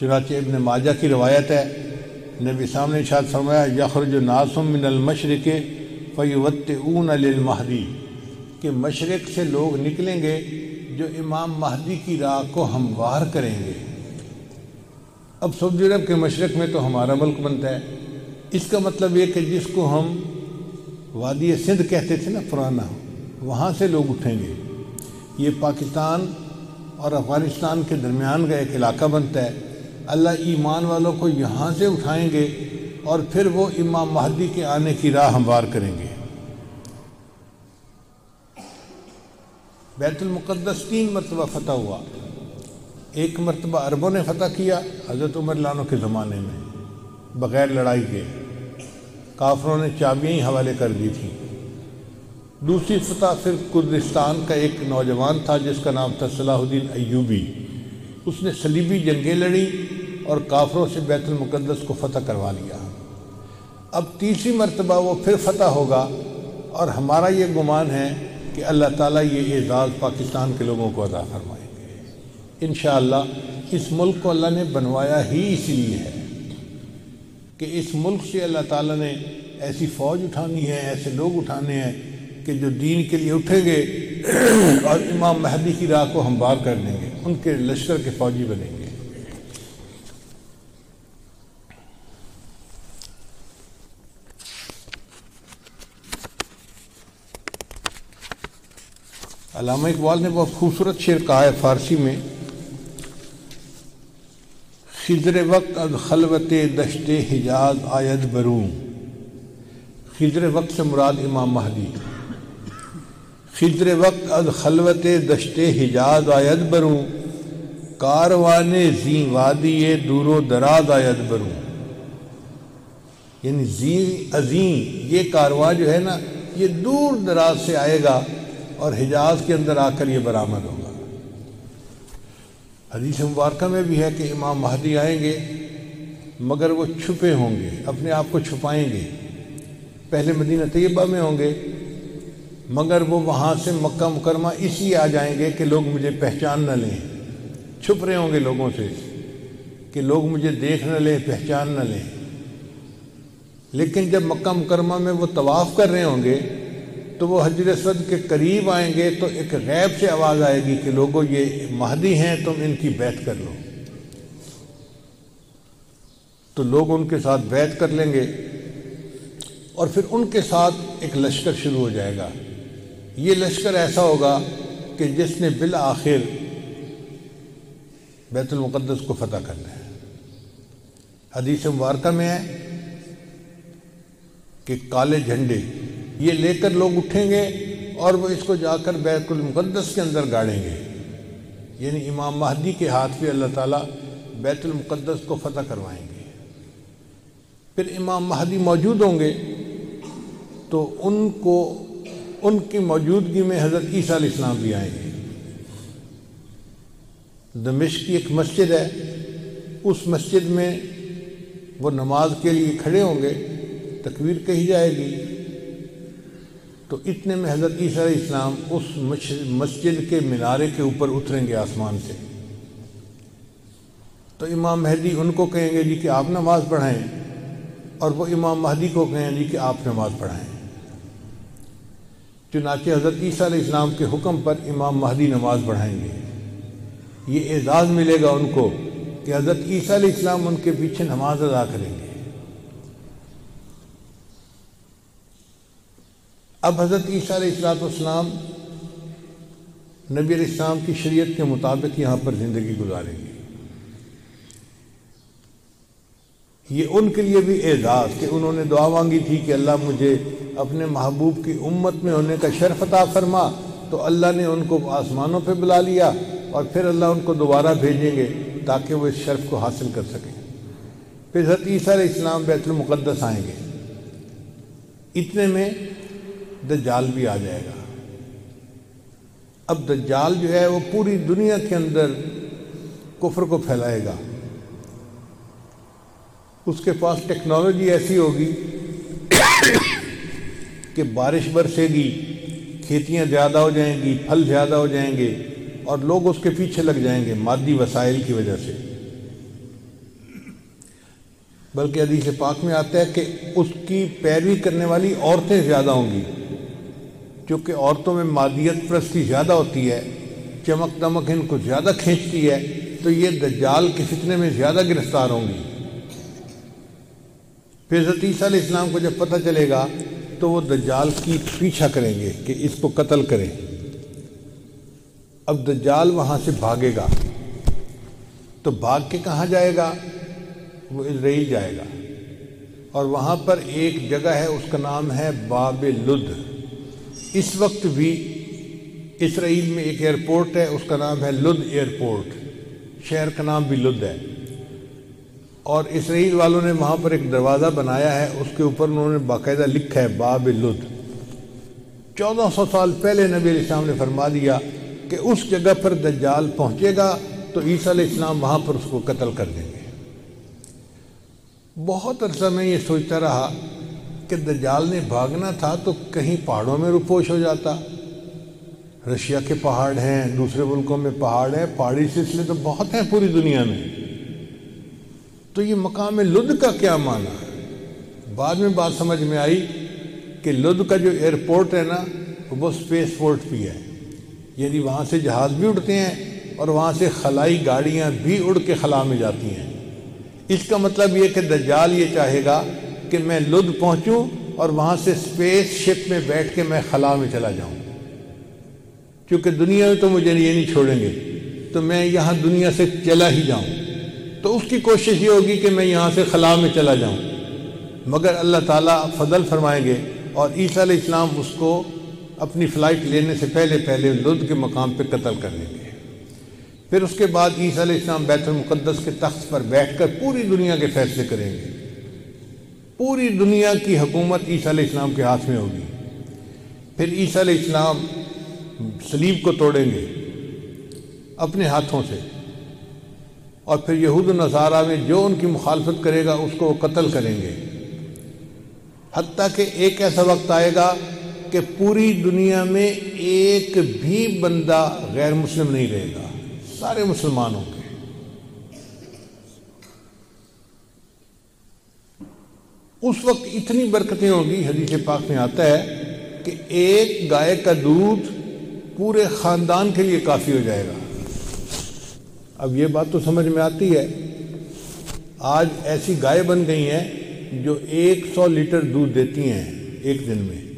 چنانچہ ابن ماجہ کی روایت ہے۔ نبی سامنے ارشاد فرمایا، یخرج ناسم من المشرق فیوت اون للمہدی۔ کہ مشرق سے لوگ نکلیں گے جو امام مہدی کی راہ کو ہموار کریں گے۔ اب سعودی عرب کے مشرق میں تو ہمارا ملک بنتا ہے۔ اس کا مطلب یہ کہ جس کو ہم وادی سندھ کہتے تھے نا، پرانا، وہاں سے لوگ اٹھیں گے۔ یہ پاکستان اور افغانستان کے درمیان کا ایک علاقہ بنتا ہے۔ اللہ ایمان والوں کو یہاں سے اٹھائیں گے اور پھر وہ امام مہدی کے آنے کی راہ ہموار کریں گے۔ بیت المقدس تین مرتبہ فتح ہوا۔ ایک مرتبہ عربوں نے فتح کیا حضرت عمر لانوں کے زمانے میں، بغیر لڑائی کے۔ کافروں نے چابیاں ہی حوالے کر دی تھیں۔ دوسری فتح پھر کردستان کا ایک نوجوان تھا جس کا نام تھا صلاح الدین ایوبی۔ اس نے صلیبی جنگیں لڑی اور کافروں سے بیت المقدس کو فتح کروا لیا۔ اب تیسری مرتبہ وہ پھر فتح ہوگا اور ہمارا یہ گمان ہے کہ اللہ تعالیٰ یہ اعزاز پاکستان کے لوگوں کو ادا فرمائیں گے انشاءاللہ اس ملک کو اللہ نے بنوایا ہی اسی لیے ہے کہ اس ملک سے اللہ تعالیٰ نے ایسی فوج اٹھانی ہے، ایسے لوگ اٹھانے ہیں کہ جو دین کے لیے اٹھیں گے اور امام مہدی کی راہ کو ہموار کر دیں گے۔ ان کے لشکر کے فوجی بنیں گے۔ علامہ اقبال نے بہت خوبصورت شعر کہا ہے فارسی میں۔ خضر وقت از خلوت دشت حجاز آید بروں خضر وقت سے مراد امام مہدی۔ خضر وقت از خلوت دشت حجاز آید بروں کاروان زی وادی دور و دراز آید بروں یعنی زی عظیم، یہ کارواں جو ہے نا، یہ دور دراز سے آئے گا۔ اور حجاز کے اندر آ کر یہ برآمد ہوگا۔ حدیث مبارکہ میں بھی ہے کہ امام مہدی آئیں گے، مگر وہ چھپے ہوں گے، اپنے آپ کو چھپائیں گے۔ پہلے مدینہ طیبہ میں ہوں گے، مگر وہ وہاں سے مکہ مکرمہ اس لیے آ جائیں گے کہ لوگ مجھے پہچان نہ لیں۔ چھپ رہے ہوں گے لوگوں سے کہ لوگ مجھے دیکھ نہ لیں، پہچان نہ لیں۔ لیکن جب مکہ مکرمہ میں وہ طواف کر رہے ہوں گے تو وہ حجر اسود کے قریب آئیں گے تو ایک غیب سے آواز آئے گی کہ لوگوں یہ مہدی ہیں، تم ان کی بیت کر لو۔ تو لوگ ان کے ساتھ بیت کر لیں گے اور پھر ان کے ساتھ ایک لشکر شروع ہو جائے گا۔ یہ لشکر ایسا ہوگا کہ جس نے بالآخر بیت المقدس کو فتح کرنا ہے حدیث مبارکہ میں ہے کہ کالے جھنڈے یہ لے کر لوگ اٹھیں گے اور وہ اس کو جا کر بیت المقدس کے اندر گاڑیں گے۔ یعنی امام مہدی کے ہاتھ پہ اللہ تعالیٰ بیت المقدس کو فتح کروائیں گے۔ پھر امام مہدی موجود ہوں گے تو ان کو ان کی موجودگی میں حضرت عیسیٰ علیہ السلام بھی آئیں گے۔ دمشق کی ایک مسجد ہے۔ اس مسجد میں وہ نماز کے لیے کھڑے ہوں گے۔ تکبیر کہی جائے گی۔ تو اتنے میں حضرت عیسیٰ علیہ السلام اس مسجد کے مینارے کے اوپر اتریں گے آسمان سے۔ تو امام مہدی ان کو کہیں گے جی کہ آپ نماز پڑھائیں اور وہ امام مہدی کو کہیں جی کہ آپ نماز پڑھائیں۔ چنانچہ حضرت عیسیٰ علیہ السلام کے حکم پر امام مہدی نماز پڑھائیں گے۔ یہ اعزاز ملے گا ان کو کہ حضرت عیسیٰ علیہ السلام ان کے پیچھے نماز ادا کریں گے۔ اب حضرت عیسیٰ علیہ السلاۃ والسلام نبی علیہ السلام کی شریعت کے مطابق یہاں پر زندگی گزاریں گے۔ یہ ان کے لیے بھی اعزاز کہ انہوں نے دعا مانگی تھی کہ اللہ مجھے اپنے محبوب کی امت میں ہونے کا شرف عطا فرما، تو اللہ نے ان کو آسمانوں پہ بلا لیا اور پھر اللہ ان کو دوبارہ بھیجیں گے تاکہ وہ اس شرف کو حاصل کر سکیں۔ پھر حضرت عیسیٰ علیہ السلام بیت المقدس آئیں گے۔ اتنے میں دجال بھی آ جائے گا۔ اب دجال جو ہے وہ پوری دنیا کے اندر کفر کو پھیلائے گا۔ اس کے پاس ٹیکنالوجی ایسی ہوگی کہ بارش برسے گی، کھیتیاں زیادہ ہو جائیں گی، پھل زیادہ ہو جائیں گے اور لوگ اس کے پیچھے لگ جائیں گے مادی وسائل کی وجہ سے۔ بلکہ حدیث پاک میں آتا ہے کہ اس کی پیروی کرنے والی عورتیں زیادہ ہوں گی۔ کیونکہ عورتوں میں مادیت پرستی زیادہ ہوتی ہے، چمک دمک ان کو زیادہ کھینچتی ہے، تو یہ دجال کے فتنے میں زیادہ گرفتار ہوں گی۔ پھر عیسیٰ علیہ السلام کو جب پتہ چلے گا، تو وہ دجال کی پیچھا کریں گے کہ اس کو قتل کریں۔ اب دجال وہاں سے بھاگے گا۔ تو بھاگ کے کہاں جائے گا؟ وہ اسرائیل جائے گا۔ اور وہاں پر ایک جگہ ہے، اس کا نام ہے باب لد اس وقت بھی اسرائیل میں ایک ایئرپورٹ ہے، اس کا نام ہے لد ایئرپورٹ۔ شہر کا نام بھی لد ہے۔ اور اسرائیل والوں نے وہاں پر ایک دروازہ بنایا ہے، اس کے اوپر انہوں نے باقاعدہ لکھا ہے، باب لد چودہ سو سال پہلے نبی علیہ السلام نے فرما دیا کہ اس جگہ پر دجال پہنچے گا تو عیسیٰ علیہ السلام وہاں پر اس کو قتل کر دیں گے۔ بہت عرصہ میں یہ سوچتا رہا کہ دجال نے بھاگنا تھا تو کہیں پہاڑوں میں روپوش ہو جاتا۔ رشیا کے پہاڑ ہیں، دوسرے ملکوں میں پہاڑ ہیں، پہاڑی سلسلے تو بہت ہیں پوری دنیا میں۔ تو یہ مقام لد کا کیا معنی بعد میں بات سمجھ میں آئی کہ لد کا جو ایئرپورٹ ہے نا، وہ اسپیس پورٹ بھی ہے۔ یعنی وہاں سے جہاز بھی اڑتے ہیں اور وہاں سے خلائی گاڑیاں بھی اڑ کے خلا میں جاتی ہیں۔ اس کا مطلب یہ کہ دجال یہ چاہے گا کہ میں لد پہنچوں اور وہاں سے اسپیس شپ میں بیٹھ کے میں خلا میں چلا جاؤں۔ کیونکہ دنیا میں تو مجھے یہ نہیں چھوڑیں گے، تو میں یہاں دنیا سے چلا ہی جاؤں۔ تو اس کی کوشش یہ ہوگی کہ میں یہاں سے خلا میں چلا جاؤں۔ مگر اللہ تعالیٰ فضل فرمائیں گے اور عیسیٰ علیہ السلام اس کو اپنی فلائٹ لینے سے پہلے پہلے لد کے مقام پہ قتل کر لیں گے۔ پھر اس کے بعد عیسیٰ علیہ السلام بیت المقدس کے تخت پر بیٹھ کر پوری دنیا کے فیصلے کریں گے۔ پوری دنیا کی حکومت عیسیٰ علیہ السلام کے ہاتھ میں ہوگی۔ پھر عیسیٰ علیہ السلام سلیب کو توڑیں گے اپنے ہاتھوں سے۔ اور پھر یہود و نصارہ میں جو ان کی مخالفت کرے گا، اس کو وہ قتل کریں گے۔ حتیٰ کہ ایک ایسا وقت آئے گا کہ پوری دنیا میں ایک بھی بندہ غیر مسلم نہیں رہے گا، سارے مسلمان ہوں اس وقت اتنی برکتیں ہوگی، حدیث پاک میں آتا ہے کہ ایک گائے کا دودھ پورے خاندان کے لیے کافی ہو جائے گا۔ اب یہ بات تو سمجھ میں آتی ہے۔ آج ایسی گائے بن گئی ہیں جو ایک سو لیٹر دودھ دیتی ہیں ایک دن میں۔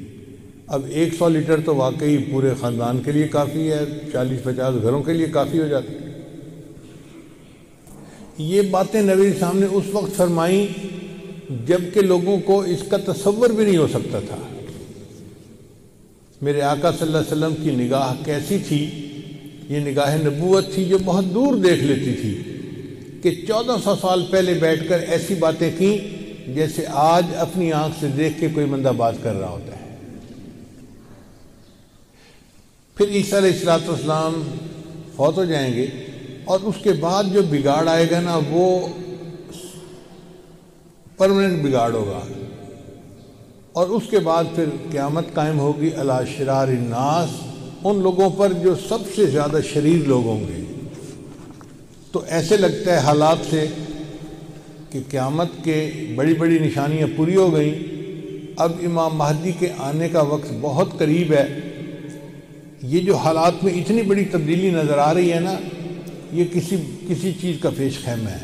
اب ایک سو لیٹر تو واقعی پورے خاندان کے لیے کافی ہے، چالیس پچاس گھروں کے لیے کافی ہو جاتی۔ یہ باتیں نبی صاحب نے اس وقت فرمائیں جبکہ لوگوں کو اس کا تصور بھی نہیں ہو سکتا تھا۔ میرے آقا صلی اللہ علیہ وسلم کی نگاہ کیسی تھی؟ یہ نگاہ نبوت تھی جو بہت دور دیکھ لیتی تھی کہ چودہ سو سال پہلے بیٹھ کر ایسی باتیں کی جیسے آج اپنی آنکھ سے دیکھ کے کوئی بندہ بات کر رہا ہوتا ہے۔ پھر عیسیٰ علیہ السلاۃ والسلام فوت ہو جائیں گے اور اس کے بعد جو بگاڑ آئے گا نا، وہ پرماننٹ بگاڑ ہوگا۔ اور اس کے بعد پھر قیامت قائم ہوگی۔ اللہ شرار الناس، ان لوگوں پر جو سب سے زیادہ شریر لوگ ہوں گے۔ تو ایسے لگتا ہے حالات سے کہ قیامت کے بڑی بڑی نشانیاں پوری ہو گئیں۔ اب امام مہدی کے آنے کا وقت بہت قریب ہے۔ یہ جو حالات میں اتنی بڑی تبدیلی نظر آ رہی ہے نا، یہ کسی کسی چیز کا پیش خیمہ ہے۔